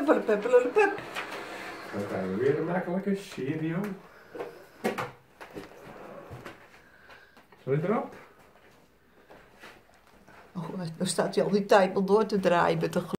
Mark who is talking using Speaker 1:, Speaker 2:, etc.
Speaker 1: Huppelepup, pep,
Speaker 2: Dan krijgen we weer een makkelijke Cheerio. Zal je erop?
Speaker 1: Oh, dan staat hij al die tijd om door te draaien met de